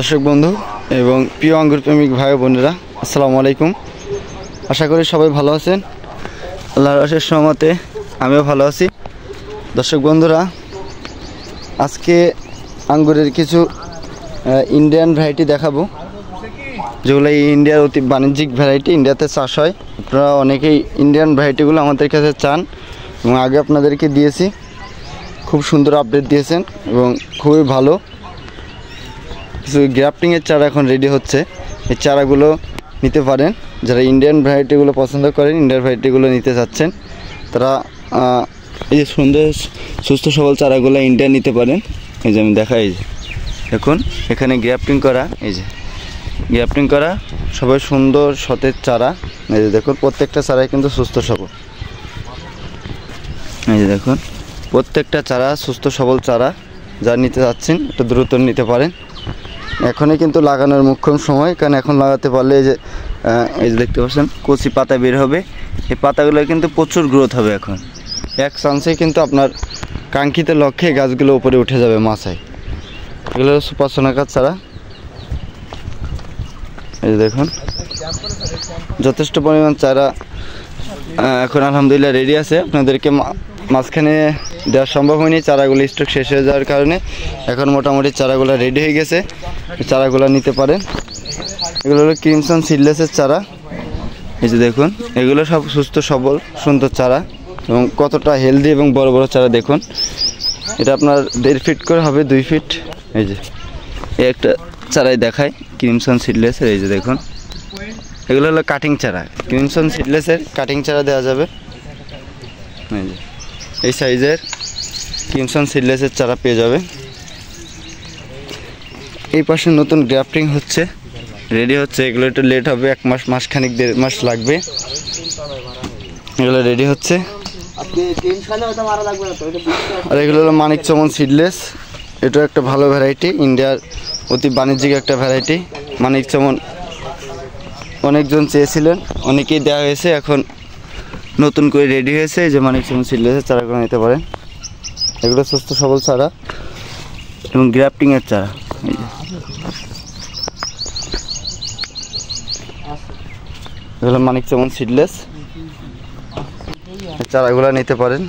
দর্শক বন্ধু এবং প্রিয় আঙ্গুর প্রেমিক ভাই বোনেরা, আসসালামু আলাইকুম। আশা করি সবাই ভালো আছেন। আল্লাহর অশেষ সহমতে আমিও ভালো আছি। দর্শক বন্ধুরা, আজকে আঙ্গুরের কিছু ইন্ডিয়ান ভ্যারাইটি দেখাবো। যেগুলো ইন্ডিয়ার অতি বাণিজ্যিক ভ্যারাইটি ইন্ডিয়াতে চাষ হয়। আপনারা অনেকেই ইন্ডিয়ান ভ্যারাইটিগুলো আমাদের কাছে চান এবং আগে আপনাদেরকে দিয়েছি। খুব সুন্দর আপডেট দিয়েছেন এবং খুবই ভালো। কিছু গ্রাফটিংয়ের চারা এখন রেডি হচ্ছে। এই চারাগুলো নিতে পারেন। যারা ইন্ডিয়ান ভ্যারাইটিগুলো পছন্দ করেন ইন্ডিয়ান ভ্যারাইটিগুলো নিতে চাচ্ছেন তারা এই যে সুন্দর, সুস্থ সবল চারাগুলো ইন্ডিয়ান নিতে পারেন। এই যে আমি দেখাই যে। দেখুন, এখানে গ্রাফটিং করা, এই যে। গ্রাফটিং করা সবাই সুন্দর সতেজ চারা। এই যে দেখুন, প্রত্যেকটা চারাই কিন্তু সুস্থ সবল। এই যে দেখুন, প্রত্যেকটা চারা সুস্থ সবল চারা। যা নিতে যাচ্ছেন, একটু দ্রুত নিতে পারেন। এখনই কিন্তু লাগানোর মুখ্যম সময়, কারণ এখন লাগাতে পারলে এই যে এই যে দেখতে পাচ্ছেন, কচি পাতা বের হবে। এই পাতাগুলো কিন্তু প্রচুর গ্রোথ হবে এখন। এক চান্সেই কিন্তু আপনার কাঙ্ক্ষিত লক্ষ্যে গাছগুলো উপরে উঠে যাবে মাছায়। এগুলো সুপার সোনাকার চারা এই দেখুন, যথেষ্ট পরিমাণ চারা এখন আলহামদুলিল্লাহ রেডি আছে। আপনাদেরকে মাঝখানে দেওয়া সম্ভব হয়নি। চারাগুলো স্টক শেষ হয়ে যাওয়ার কারণে এখন মোটামুটি চারাগুলো রেডি হয়ে গেছে। চারাগুলো নিতে পারেন। এগুলো হলো ক্রিমসন সিডলেসের চারা। এই যে দেখুন, এগুলো সব সুস্থ, সবল, সুন্দর চারা এবং কতটা হেলদি এবং বড় বড় চারা দেখুন। এটা আপনার দেড় ফিট করে হবে, দুই ফিট এই যে, এই একটা চারাই দেখায় ক্রিমসন সিডলেসের এই যে দেখুন। এগুলো হলো কাটিং চারা। ক্রিমসন সিডলেসের কাটিং চারা দেওয়া যাবে। এই সাইজের ক্রিমসন সিডলেসের চারা পেয়ে যাবে। এই পাশে নতুন গ্রাফটিং হচ্ছে। রেডি হচ্ছে। এগুলো একটু লেট হবে। এক মাস মাস খানিক দেড় মাস লাগবে। এগুলো রেডি হচ্ছে। আর এগুলো হলো মানিক চমন সিডলেস। এটা একটা ভালো ভ্যারাইটি ইন্ডিয়ার অতি বাণিজ্যিক একটা ভ্যারাইটি মানিক চমন অনেকজন চেয়েছিলেন। অনেকেই দেওয়া হয়েছে। এখন নতুন করে রেডি হয়েছে, এই যে মানিক চমন সিডলেসের চারাগুলো নিতে পারেন। এগুলো সুস্থ সবল চারা এবং গ্রাফটিংয়ের চারা। এগুলো মানিক চমন সিডলেস। চারাগুলো নিতে পারেন।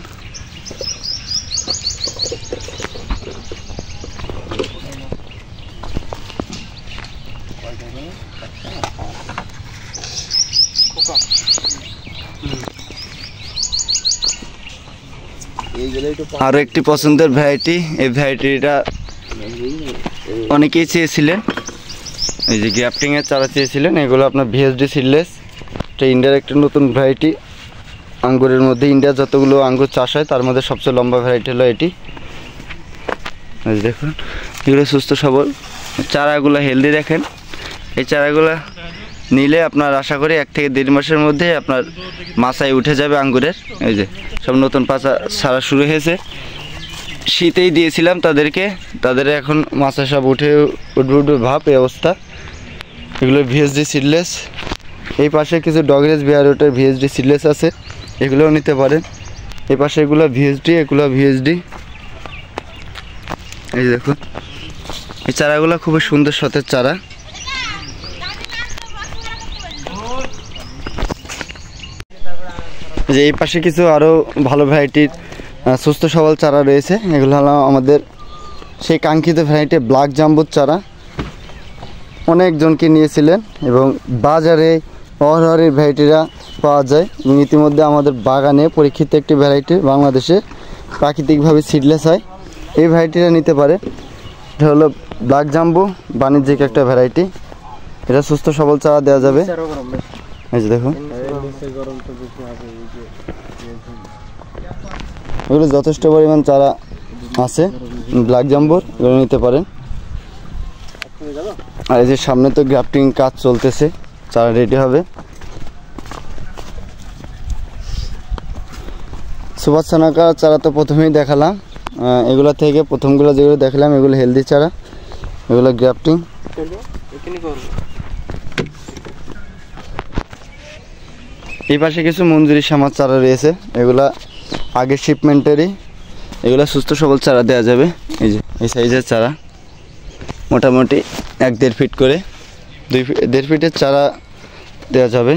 আরও একটি পছন্দের ভ্যারাইটি এই ভ্যারাইটিটা অনেকেই চেয়েছিলেন। এই যে গ্যাপটিংয়ের চারা চেয়েছিলেন, এগুলো আপনার ভিএসডি সিডলেস এটা ইন্ডিয়ার একটি নতুন ভ্যারাইটি আঙ্গুরের মধ্যে ইন্ডিয়ার যতগুলো আঙ্গুর চাষ হয়, তার মধ্যে সবচেয়ে লম্বা ভ্যারাইটি হলো এটি। দেখুন, এগুলো সুস্থ সবল। চারাগুলো হেলদি দেখেন। এই চারাগুলো নিলে আপনার আশা করি এক থেকে দেড় মাসের মধ্যে আপনার মাথায় উঠে যাবে আঙ্গুরের। এই যে, সব নতুন পাচা ছাড়া শুরু হয়েছে। শীতেই দিয়েছিলাম তাদেরকে, তাদের এখন মাছা সব উঠে উঠবে উঠবে ভাব, এই অবস্থা। এগুলো ভিএসডি সিডলেস এই পাশে কিছু ডগরেজ বিয়ারোটের ভিএসডি সিডলেস আছে, এগুলোও নিতে পারেন। এই পাশে এগুলো ভিএসডি এগুলো ভিএসডি এই দেখুন, এই চারাগুলো খুবই সুন্দর সতেজ চারা এই যে এই পাশে কিছু আরও ভালো ভ্যারাইটির সুস্থ সবল চারা রয়েছে। এগুলো হলো আমাদের সেই কাঙ্ক্ষিত ভ্যারাইটি ব্ল্যাক জাম্বুর চারা। অনেকজনকে নিয়েছিলেন এবং বাজারে অহরহরের ভ্যারাইটিরা পাওয়া যায়। এবং ইতিমধ্যে আমাদের বাগানে পরীক্ষিত একটি ভ্যারাইটি বাংলাদেশে প্রাকৃতিকভাবে সিডলেস হয়। এই ভ্যারাইটিটা নিতে পারে। এটা হলো ব্ল্যাক জাম্বু বাণিজ্যিক একটা ভ্যারাইটি এটা সুস্থ সবল চারা দেওয়া যাবে। এই যে দেখুন। এগুলো যথেষ্ট পরিমাণ চারা আছে ব্ল্যাক জাম্বুর এগুলো নিতে পারেন। আর এই যে সামনে তো গ্রাফটিং কাজ চলতেছে চারা রেডি হবে। সুভাষ সানাকা চারা তো প্রথমেই দেখালাম। এগুলো থেকে প্রথমগুলো যেগুলো দেখালাম এগুলো হেলদি চারা এগুলো গ্রাফটিং এই পাশে কিছু মঞ্জুরি সামার চারা রয়েছে। এগুলা আগের শিপমেন্টেরই এগুলো সুস্থ সবল চারা দেওয়া যাবে। এই যে, এই সাইজের চারা। মোটামুটি এক দেড় ফিট করে। দুই দেড় ফিটের চারা দেওয়া যাবে।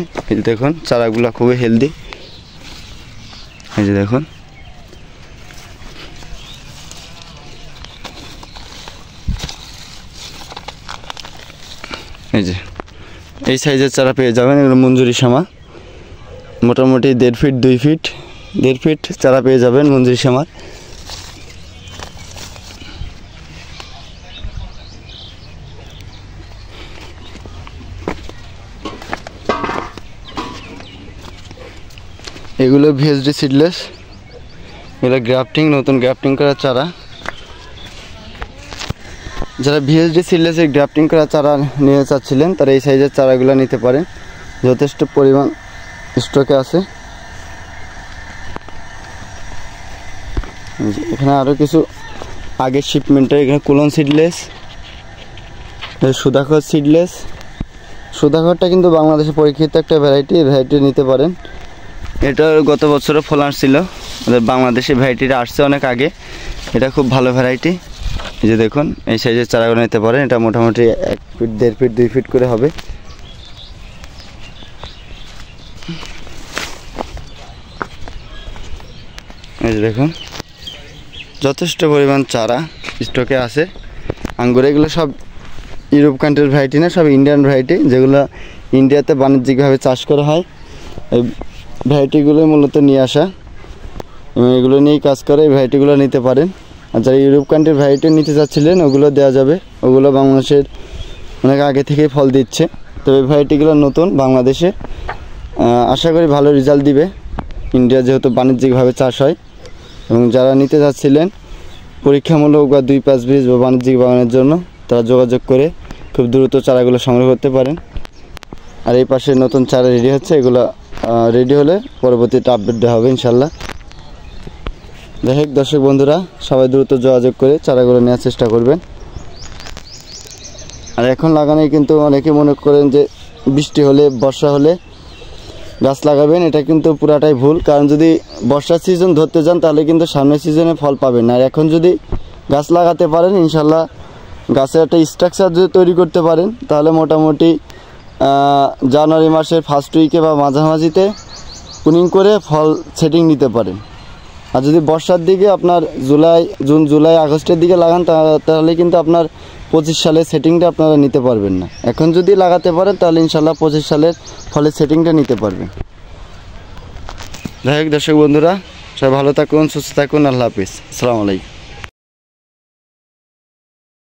দেখুন, চারাগুলো খুবই হেলদি এই যে দেখুন। এই যে, এই সাইজের চারা পেয়ে যাবেন এগুলো মঞ্জুরি সামা। মোটামুটি দেড় ফিট দুই ফিট দেড় ফিট চারা পেয়ে যাবেন মঞ্জুরি সামার। এগুলো ভিএসডি সিডলেস এগুলো গ্রাফটিং নতুন গ্রাফটিং করা চারা। যারা ভিএসডি সিডলেসের গ্রাফটিং করা চারা নিয়ে চাচ্ছিলেন, তারা এই সাইজের চারাগুলো নিতে পারেন। যথেষ্ট পরিমাণ স্টকে আছে। এখানে আরও কিছু আগের শিপমেন্টের এখানে কুলন সিডলেস সুদাখর সিডলেস সুদাখরটা কিন্তু বাংলাদেশে পরীক্ষিত একটা ভ্যারাইটি ভ্যারাইটি নিতে পারেন। এটা গত বছরও ফল আসছিল। আমাদের বাংলাদেশে ভ্যারাইটিটা আসছে অনেক আগে। এটা খুব ভালো ভ্যারাইটি এই যে দেখুন, এই সাইজের চারাগুলো নিতে পারেন। এটা মোটামুটি এক ফিট দেড় ফিট দুই ফিট করে হবে। এই যে দেখুন। যথেষ্ট পরিমাণ চারা স্টকে আছে। আঙ্গুর এগুলো সব ইউরোপ কান্ট্রির ভ্যারাইটি না, সব ইন্ডিয়ান ভ্যারাইটি যেগুলো ইন্ডিয়াতে বাণিজ্যিকভাবে চাষ করা হয়। এই ভ্যারাইটিগুলো মূলত নিয়ে আসা। এবং এগুলো নিয়েই কাজ করে, এই ভ্যারাইটিগুলো নিতে পারেন। আর যারা ইউরোপ কান্ট্রির ভ্যারাইটি নিতে চাচ্ছিলেন, ওগুলো দেওয়া যাবে। ওগুলো বাংলাদেশের অনেক আগে থেকেই ফল দিচ্ছে। তবে এই ভ্যারাইটিগুলো নতুন বাংলাদেশে। আশা করি ভালো রেজাল্ট দিবে। ইন্ডিয়া যেহেতু বাণিজ্যিকভাবে চাষ হয়। এবং যারা নিতে চাচ্ছিলেন পরীক্ষামূলক বা দুই পাঁচ বীজ বা বাণিজ্যিক বাগানের জন্য তারা যোগাযোগ করে খুব দ্রুত চারাগুলো সংগ্রহ করতে পারেন। আর এই পাশে নতুন চারা রেডি হচ্ছে, এগুলো রেডি হলে পরবর্তীতে আপডেট দেওয়া হবে ইনশাল্লাহ যাই হোক, দর্শক বন্ধুরা, সবাই দ্রুত যোগাযোগ করে চারাগুলো নেওয়ার চেষ্টা করবেন। আর এখন লাগানোই কিন্তু অনেকে মনে করেন যে বৃষ্টি হলে, বর্ষা হলে গাছ লাগাবেন, এটা কিন্তু পুরাটাই ভুল। কারণ যদি বর্ষার সিজন ধরতে যান, তাহলে কিন্তু সামনের সিজনে ফল পাবেন। আর এখন যদি গাছ লাগাতে পারেন, ইনশাল্লাহ গাছের একটা স্ট্রাকচার যদি তৈরি করতে পারেন, তাহলে মোটামুটি জানুয়ারি মাসের ফার্স্ট উইকে বা মাঝামাঝিতে কুনিং করে ফল সেটিং নিতে পারেন। আর যদি বর্ষার দিকে আপনার জুলাই, জুন, জুলাই, আগস্টের দিকে লাগান তাহলে কিন্তু আপনার পঁচিশ সালের সেটিংটা আপনারা নিতে পারবেন না। এখন যদি লাগাতে পারেন, তাহলে ইনশাল্লাহ পঁচিশ সালের ফলে সেটিংটা নিতে পারবেন। যাই হোক, দর্শক বন্ধুরা, সবাই ভালো থাকুন, সুস্থ থাকুন, আল্লাহ হাফিজ। আসসালামু আলাইকুম।